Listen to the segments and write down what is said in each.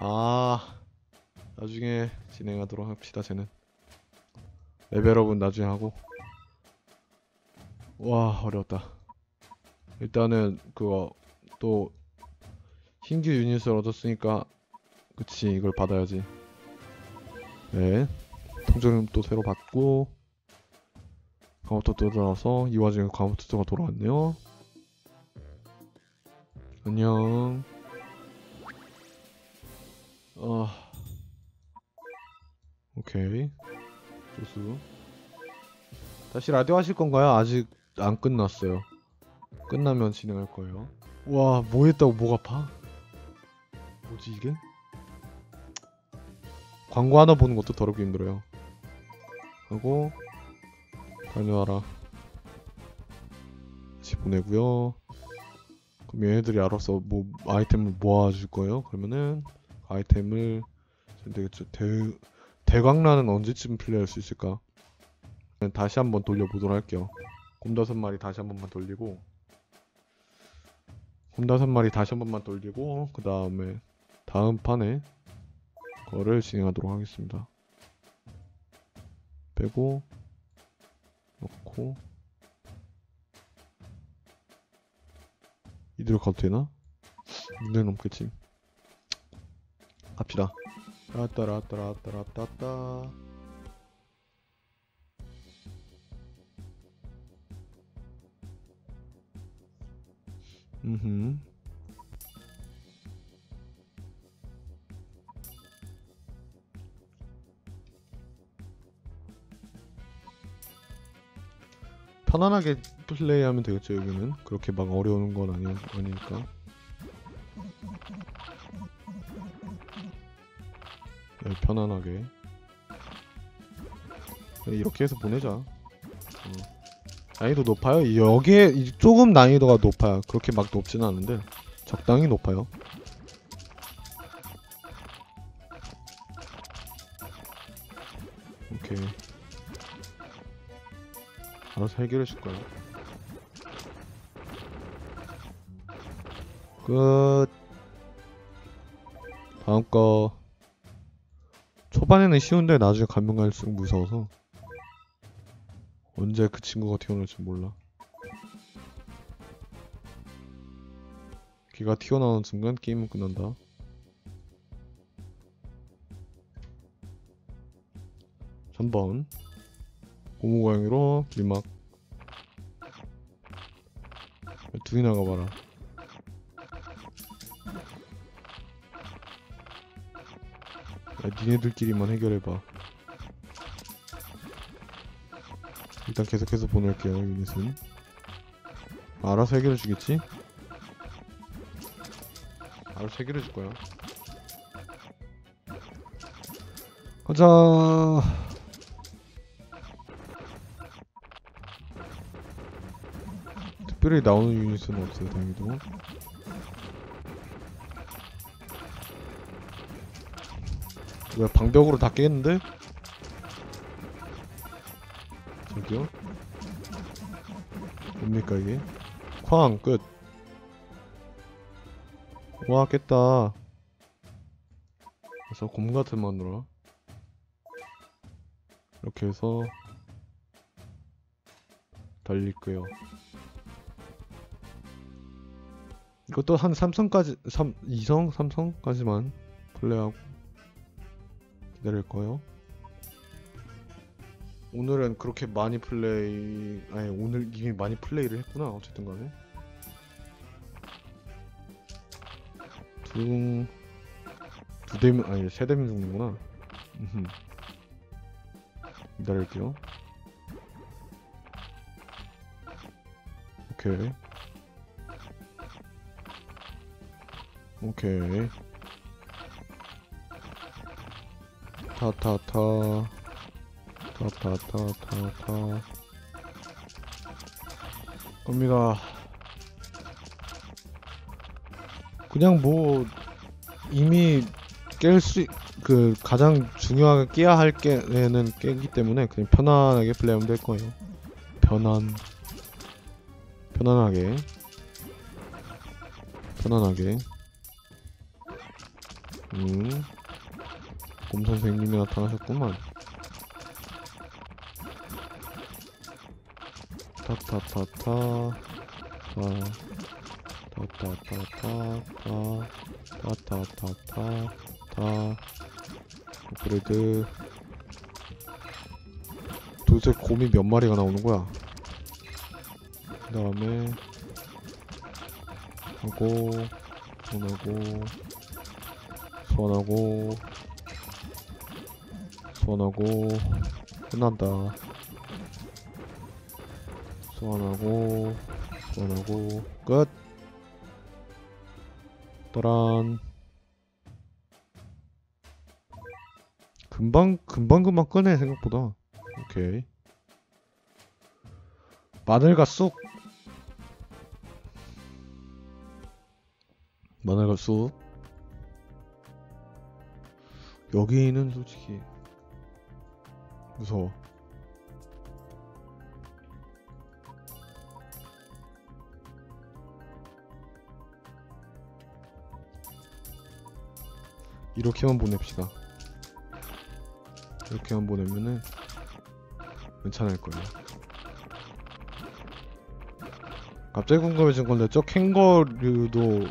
아 나중에 진행하도록 합시다 쟤는. 레벨업은 나중에 하고. 와 어려웠다. 일단은 그거 또 신규 유닛을 얻었으니까 그치 이걸 받아야지. 네 통조림 또 새로 받고 강호터 또 들어와서 이 와중에 강호터가 돌아왔네요. 안녕 아 오케이. 조수. 다시 라디오 하실 건가요? 아직 안 끝났어요. 끝나면 진행할 거예요. 와 뭐 했다고 목 아파? 뭐지 이게? 광고 하나 보는 것도 더럽게 힘들어요. 하고 다녀와라. 다시 보내고요. 그럼 얘네들이 알아서 뭐 아이템을 모아줄 거예요? 그러면은 아이템을 잘 되겠죠 대, 대광란은 언제쯤 플레이할 수 있을까? 다시 한번 돌려보도록 할게요. 곰 다섯 마리 다시 한 번만 돌리고 곰 다섯 마리 다시 한 번만 돌리고 그 다음에 다음 판에 거를 진행하도록 하겠습니다. 빼고 넣고 이대로 가도 되나? 문제 넘겠지 갑시다. 따따라따라따라따따. 음흠. 편안하게 플레이하면 되겠죠 여기는? 그렇게 막 어려운 건 아니, 아니니까 편안하게 네, 이렇게 해서 보내자 어. 난이도 높아요 여기에 이- 조금 난이도가 높아요 그렇게 막 높지는 않은데 적당히 높아요 오케이 알아서 해결해 줄 거예요. 끝. 다음 거. 초반에는 쉬운데 나중에 가면 갈수록 무서워서 언제 그 친구가 튀어나올지 몰라. 걔가 튀어나오는 순간 게임은 끝난다. 삼번 고무고양이로 길막 두개 나가봐라 야 니네들끼리만 해결해봐. 일단 계속해서 보낼게요 유닛은. 알아서 해결해 주겠지? 알아서 해결해 줄 거야. 가자. 특별히 나오는 유닛은 없어요 다행히도 뭐야 방벽으로 다 깨겠는데? 저기요? 뭡니까 이게? 쾅 끝. 와 깼다. 그래서 곰 같은 마누라. 이렇게 해서 달릴 거예요. 이것도 한 3성까지 3 2성 3성까지만 플레이하고 기다릴 거예요. 오늘은 그렇게 많이 플레이 아니 오늘 이미 많이 플레이를 했구나 어쨌든 간에. 두두 대면 아니 세 대면 죽는구나. 기다릴게요. 오케이. 오케이 타타타 타타타타타 갑니다. 그냥 뭐 이미 깰 수 그 가장 중요하게 깨야 할 게는 깨기 때문에 그냥 편안하게 플레이하면 될 거예요. 편안. 편안하게. 편안하게. 음. 곰 선생님이 나타나셨구만. 타타타타. 타. 타타타타. 타. 타타타타. 타. 업그레이드. 도대체 곰이 몇 마리가 나오는 거야? 그 다음에 하고 손하고 소환하고 소환하고 끝난다. 소환하고 소환하고 끝. 따란. 금방 금방 금방 끄네 생각보다. 오케이. 마늘과 쑥. 마늘과 쑥. 여기는 솔직히 무서워. 이렇게만 보냅시다. 이렇게만 보내면은 괜찮을 거예요. 갑자기 궁금해진 건데 저 캥거류도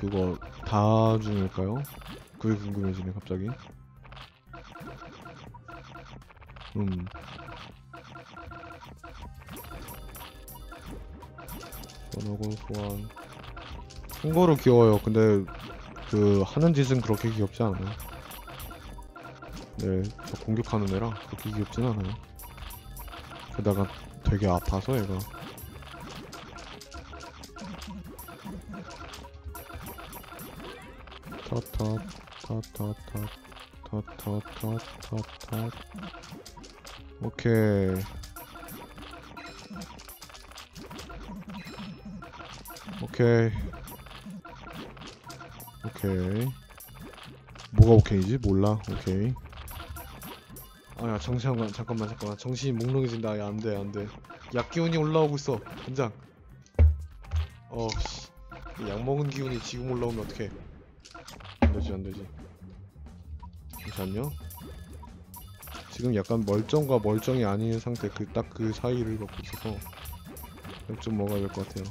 그거 다 중일까요? 그게 궁금해지네 갑자기 음. 소환하고 소환 캥거루 귀여워요. 근데 그 하는 짓은 그렇게 귀엽지 않아요. 네 저 공격하는 애랑 그렇게 귀엽진 않아요. 게다가 되게 아파서 얘가. 타타 타타타 타타타타타 오케이. 오케이. 오케이. 뭐가 오케이지? 몰라. 오케이. 아야 정신 잠깐만 잠깐만. 정신이 몽롱해진다. 야 안돼 안돼. 약 기운이 올라오고 있어. 긴장. 어씨. 약 먹은 기운이 지금 올라오면 어떡해? 안되지 안되지 잠시만요. 지금 약간 멀쩡과 멀쩡이 아닌 상태 그 딱그 사이를 갖고 있어서 약좀 먹어야 될 것 같아요.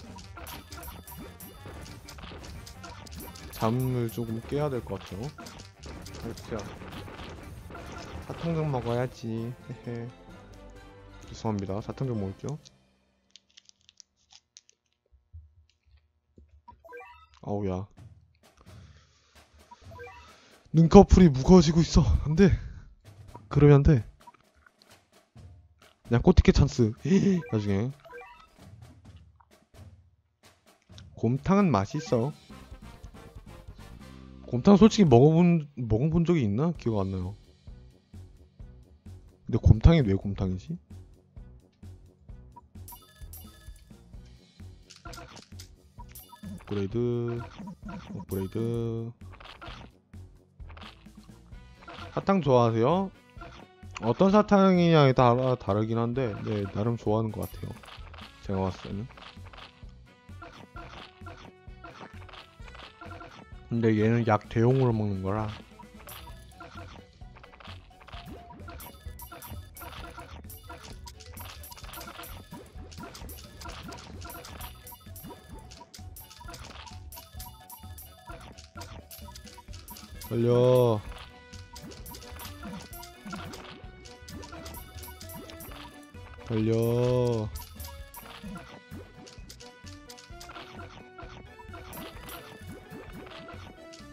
잠을 조금 깨야 될 것 같죠 그렇죠. 사탕좀 먹어야지. 죄송합니다. 사탕 좀 먹을게요 아우야 눈꺼풀이 무거워지고 있어. 안 돼. 그러면 안 돼. 그냥 꼬티켓 찬스. 나중에. 곰탕은 맛있어. 곰탕 솔직히 먹어본 먹어본 적이 있나? 기억 안 나요. 근데 곰탕이 왜 곰탕이지? 업그레이드. 업그레이드 사탕 좋아하세요? 어떤 사탕이냐에 따라 다르긴 한데 네 나름 좋아하는 것 같아요. 제가 봤을 때는. 근데 얘는 약 대용으로 먹는 거라. 달려 달려.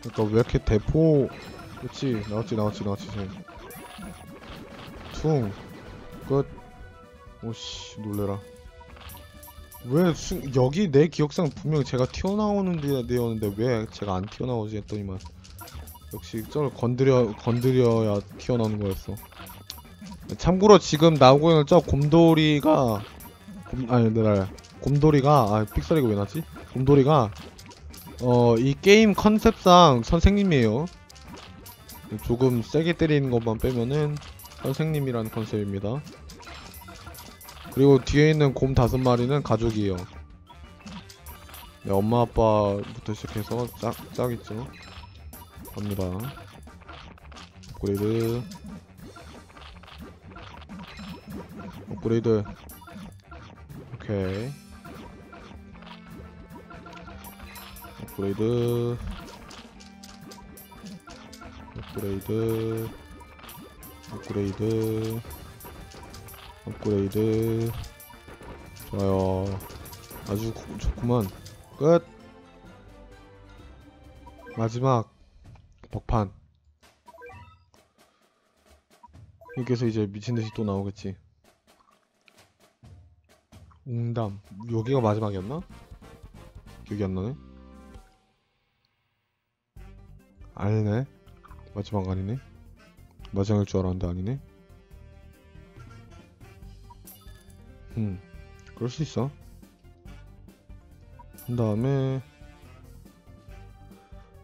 그러니까 왜 이렇게 대포 그렇지 나왔지 나왔지 나왔지 퉁끝. 오씨 놀래라. 왜 수, 여기 내 기억상 분명 제가 튀어나오는 데, 데였는데 왜 제가 안 튀어나오지 했더니만. 역시 저를 건드려 건드려야 튀어나오는 거였어 참고로 지금 나오고 있는 저 곰돌이가 곰, 아니 내가 곰돌이가 아 픽셀이가 왜 나지? 곰돌이가 어 이 게임 컨셉상 선생님이에요 조금 세게 때리는 것만 빼면은 선생님이라는 컨셉입니다 그리고 뒤에 있는 곰 다섯 마리는 가족이에요 네, 엄마 아빠부터 시작해서 짝, 짝 있죠 갑니다. 업그레이드. 업그레이드. 오케이. 업그레이드. 업그레이드. 업그레이드. 업그레이드. 좋아요. 아주 고- 좋구만. 끝. 마지막 벽판. 여기서 이제 미친듯이 또 나오겠지. 웅담. 여기가 마지막이었나? 기억이 안 나네. 아니네. 마지막 아니네. 마지막일 줄 알았는데 아니네. 음. 그럴 수 있어. 그 다음에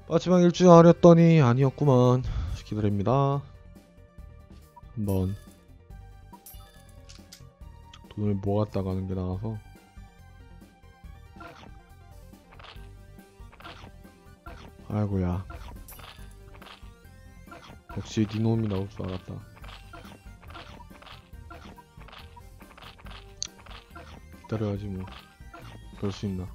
마지막일 줄 알았더니 아니었구만. 기다립니다. 한번 돈을 모았다 가는 게 나아서. 아이고야. 역시 니놈이 나올 줄 알았다. 기다려야지 뭐. 그럴 수 있나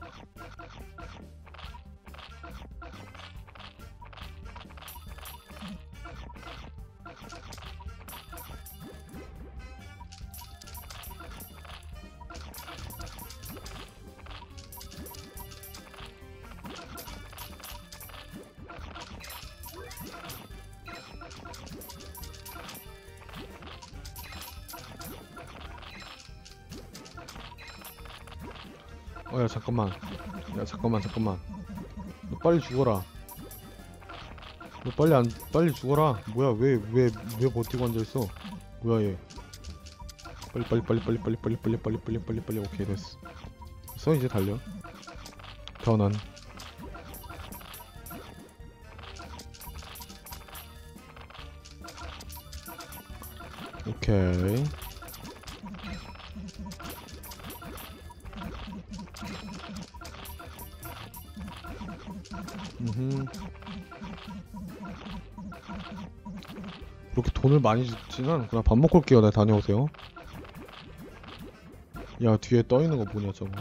잠깐만 잠깐만 너 빨리 죽어라 너 빨리 안 빨리 죽어라 뭐야 왜 왜 왜 버티고 앉아있어 뭐야 얘 빨리 빨리 빨리 빨리 빨리 빨리 빨리 빨리 빨리 빨리 빨리 오케이 됐어 됐어 이제 달려 변환 오케이 돈을 많이 줬지는 그냥 밥 먹고 올게요. 네, 다녀오세요. 야, 뒤에 떠 있는 거 뭐냐, 저거.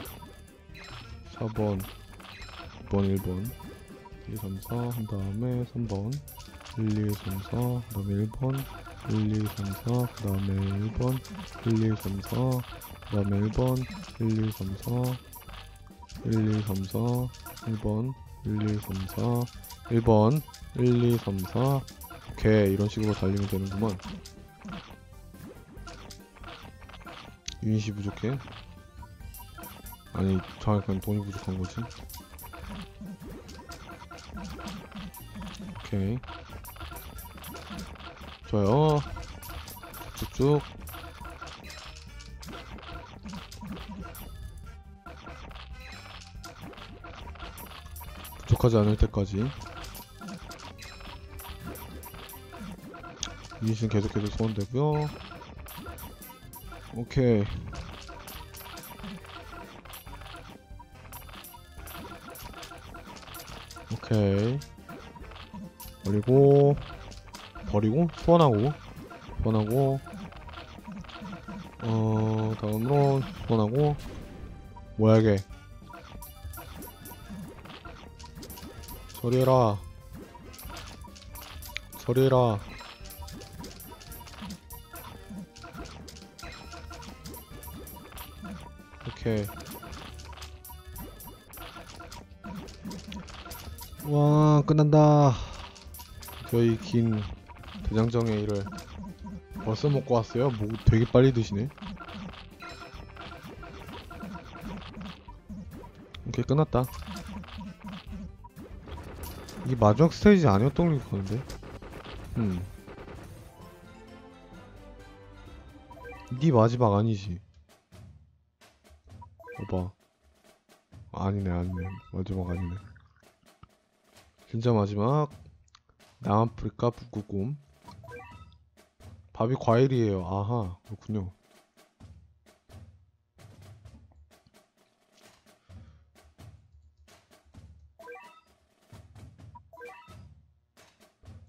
4번, 2번, 1번. 1, 2, 3, 4, 한 다음에 3번. 1, 2, 3, 4, 그 다음에 1번. 1, 2, 3, 4, 그 다음에 1번. 1, 2, 3, 4, 그 다음에 1번. 1, 2, 3, 4. 1, 2, 3, 4, 1번. 1, 2, 3, 4 1번 1, 2, 3, 4 오케이 이런 식으로 달리면 되는구만 유닛이 부족해? 아니 정확히 돈이 부족한 거지. 오케이. 좋아요. 쭉쭉. 부족하지 않을 때까지 유닛은 계속해서 소환되고요. 오케이. 오케이. 버리고 버리고 소환하고 소환하고 어 다음으로 소환하고 뭐야 이게? 저리해라. 저리해라 오케이 와 끝난다. 저희 긴 대장정의 일을 벌써 먹고 왔어요? 뭐 되게 빨리 드시네. 오케이 끝났다. 이게 마지막 스테이지 아니었던 것 같은데? 음. 네 마지막 아니지 아니네 아니네. 마지막 아니네. 진짜 마지막. 남아프리카 북극곰. 밥이 과일이에요. 아하 그렇군요.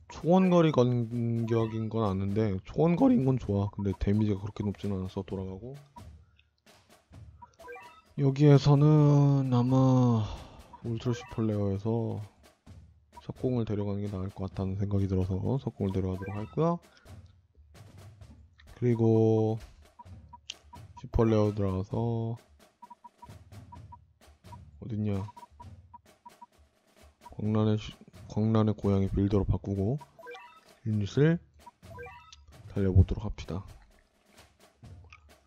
초원거리 공격인 건 아는데 초원거리인 건 좋아. 근데 데미지가 그렇게 높진 않아서 돌아가고 여기에서는 아마 울트라 슈퍼레어에서 석공을 데려가는 게 나을 것 같다는 생각이 들어서 석공을 데려가도록 할고요. 그리고 슈퍼레어 들어가서 어딨냐 광란의 슈- 광란의 고양이 빌더로 바꾸고 유닛을 달려보도록 합시다.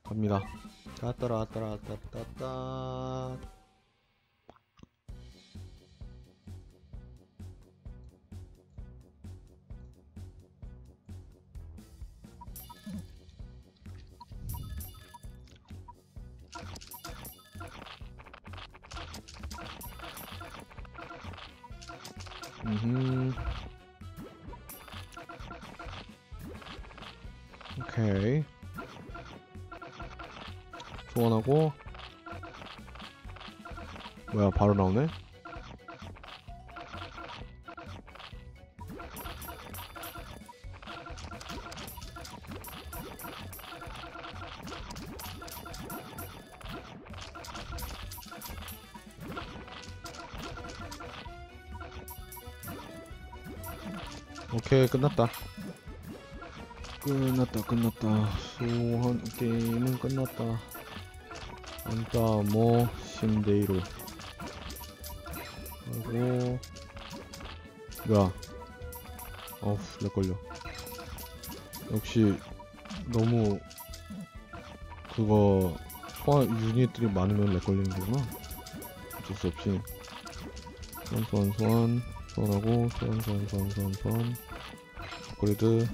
갑니다. 따따라 따라 따따따 오케이 끝났다. 끝났다 끝났다. 소환 게임은 끝났다. あんたもう死んでいる. 하고 뭐야 어우 lag 걸려. 역시 너무 그거 소환 유닛들이 많으면 lag 걸리는 거구나. 어쩔 수 없이. 소환 소환 소환 소환하고 소환 소환 소환 소환 소환 업그레이드.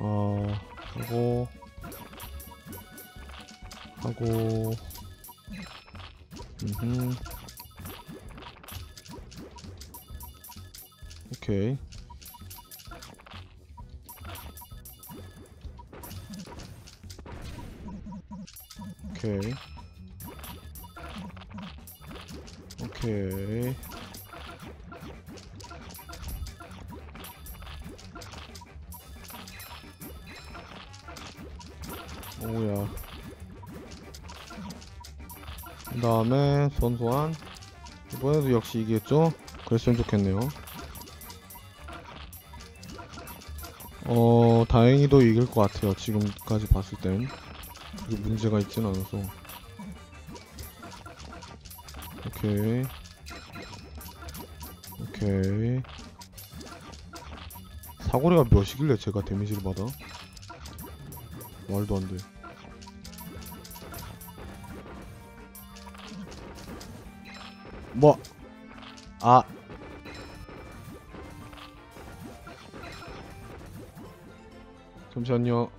어 하고. 하고. 음 오케이. 오케이 오케이. 오야. 그 다음에 선소한 이번에도 역시 이기겠죠? 그랬으면 좋겠네요. 어 다행히도 이길 것 같아요. 지금까지 봤을 땐. 문제가 있진 않아서 오케이. 오케이. 사거리가 몇이길래 제가 데미지를 받아? 말도 안돼. 뭐? 아. 잠시만요.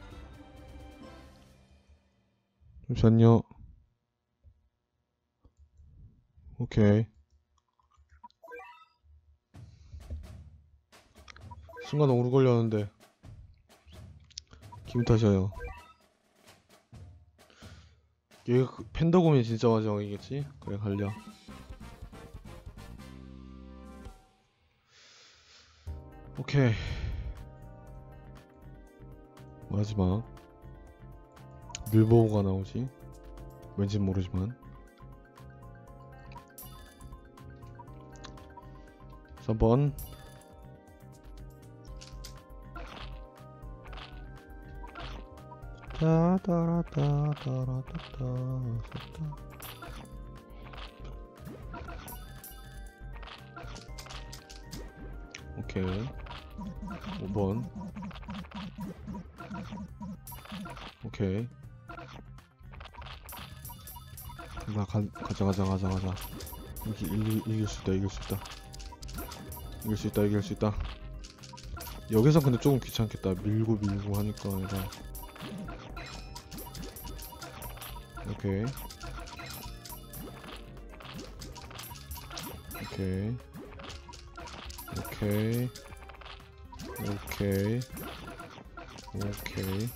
잠시만요 오케이. 순간 오르 걸렸는데. 기분 탓이에요. 얘가 그 펜더곰이 진짜 마지막이겠지? 그래 갈려. 오케이. 마지막. 늘 보호가 나오지? 왠진 모르지만 3번. 따따라따따라따따 오케이. 5번. 오케이. 나 가, 가자 가자 가자 가자. 이기, 이길 수 있다 이길 수 있다 이길 수 있다 이길 수 있다. 여기서 근데 조금 귀찮겠다. 밀고 밀고 하니까 얘가. 오케이. 오케이. 오케이. 오케이. 오케이.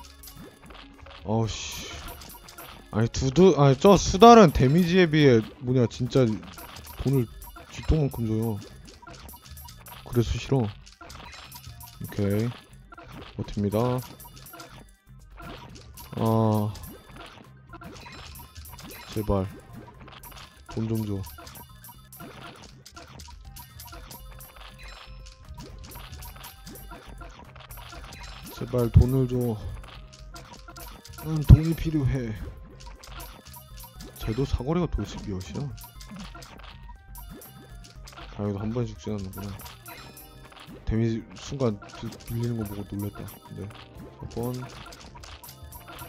어우씨. 아니 두두 아니 저 수달은 데미지에 비해 뭐냐 진짜 돈을 쥐똥만큼 줘요 그래서 싫어. 오케이. 버팁니다. 아. 제발. 돈 좀 줘. 제발 돈을 줘. 난 돈이 필요해. 쟤도 사거리가 도대체 몇이야? 다행히도 한 번씩 지났는구나. 데미지 순간 비- 밀리는 거 보고 놀랬다. 근데 첫 번,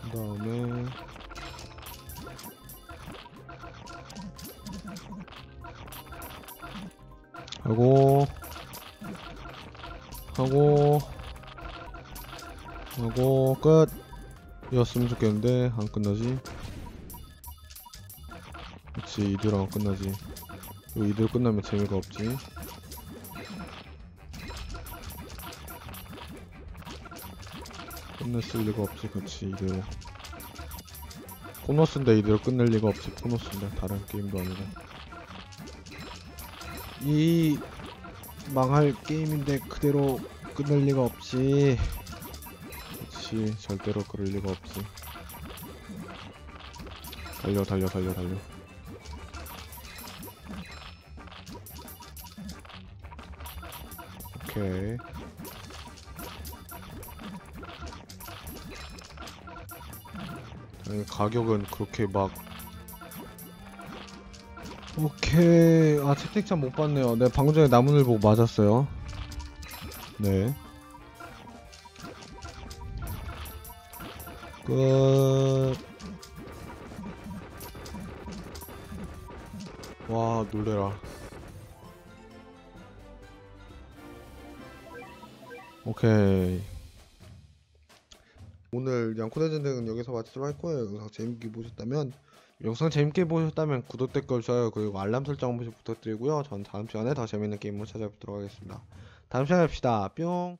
그 다음에 하고 하고 하고 끝. 이었으면 좋겠는데 안 끝나지. 그렇지 이대로 안 끝나지. 이대로 끝나면 재미가 없지. 끝냈을 리가 없지 그렇지 이대로 보너스인데 이대로 끝낼 리가 없지 보너스인데. 다른 게임도 아니라. 이 망할 게임인데 그대로 끝낼 리가 없지. 그렇지 절대로 그럴 리가 없지. 달려 달려 달려 달려. 오케이 가격은 그렇게 막 오케이. 아 채팅창 못 봤네요. 네 방금 전에 나무늘 보고 맞았어요. 네. 끝. 와 놀래라. 오케이 오늘 양코대 전쟁은 여기서 마치도록 할 거예요. 영상 재밌게 보셨다면 영상 재밌게 보셨다면 구독, 댓글, 좋아요 그리고 알람 설정 한 번씩 부탁드리고요. 전 다음 시간에 더 재밌는 게임으로 찾아뵙도록 하겠습니다. 다음 시간에 봅시다. 뿅.